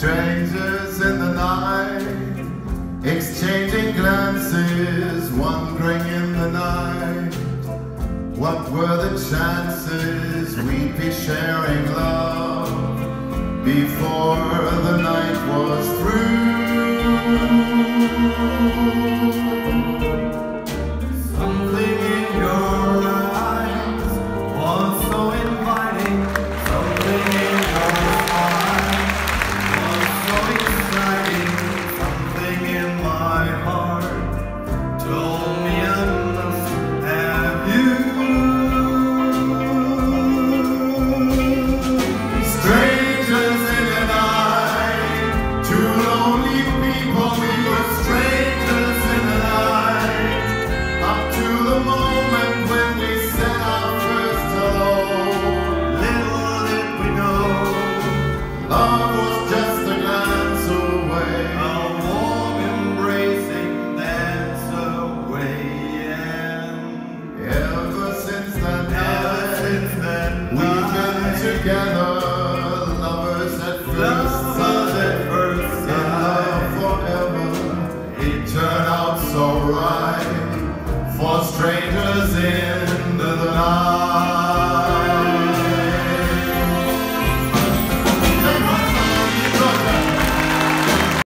Strangers in the night, exchanging glances, wandering in the night. What were the chances we'd be sharing love before the night was through? together, lovers at first sight, at first forever. It turned out so right for strangers in.